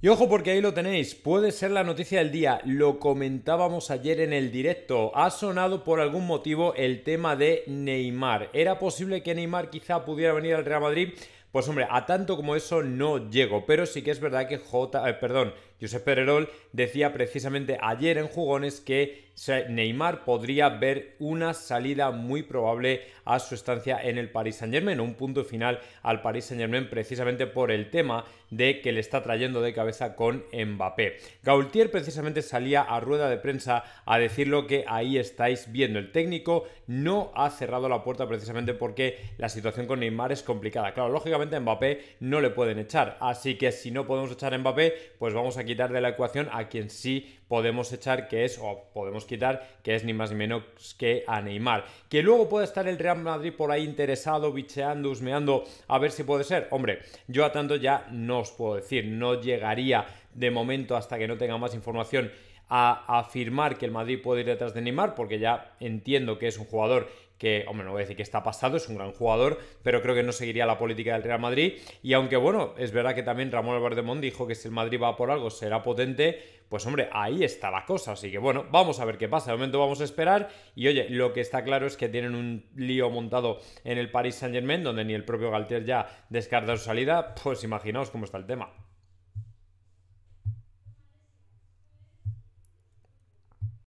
Y ojo porque ahí lo tenéis, puede ser la noticia del día, lo comentábamos ayer en el directo, ha sonado por algún motivo el tema de Neymar. ¿Era posible que Neymar quizá pudiera venir al Real Madrid? Pues hombre, a tanto como eso no llego, pero sí que es verdad que J, eh, perdón, Josep Pererol decía precisamente ayer en Jugones que Neymar podría ver una salida muy probable a su estancia en el Paris Saint Germain, un punto final al Paris Saint Germain precisamente por el tema de que le está trayendo de cabeza con Mbappé. Gaultier precisamente salía a rueda de prensa a decir lo que ahí estáis viendo. El técnico no ha cerrado la puerta precisamente porque la situación con Neymar es complicada. Claro, lógicamente a Mbappé no le pueden echar, así que si no podemos echar a Mbappé, pues vamos a quitar de la ecuación a quien sí podemos echar, que es, o podemos quitar, que es ni más ni menos que a Neymar. Que luego puede estar el Real Madrid por ahí interesado, bicheando, husmeando, a ver si puede ser. Hombre, yo a tanto ya no os puedo decir, no llegaría de momento hasta que no tenga más información a afirmar que el Madrid puede ir detrás de Neymar, porque ya entiendo que es un jugador que, hombre, no voy a decir que está pasado, es un gran jugador, pero creo que no seguiría la política del Real Madrid. Y aunque, bueno, es verdad que también Ramón Albardemont dijo que si el Madrid va por algo será potente, pues hombre, ahí está la cosa. Así que bueno, vamos a ver qué pasa. De momento vamos a esperar. Y oye, lo que está claro es que tienen un lío montado en el Paris Saint Germain, donde ni el propio Galtier ya descarta su salida. Pues imaginaos cómo está el tema.